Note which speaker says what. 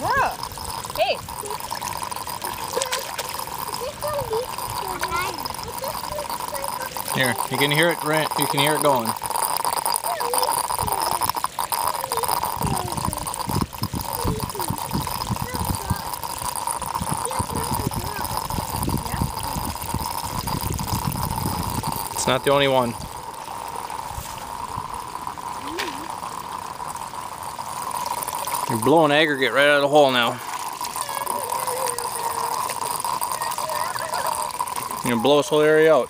Speaker 1: Hey. Here, you can hear it rent you can hear it going. It's not the only one. You're blowing aggregate right out of the hole now. You're gonna blow this whole area out.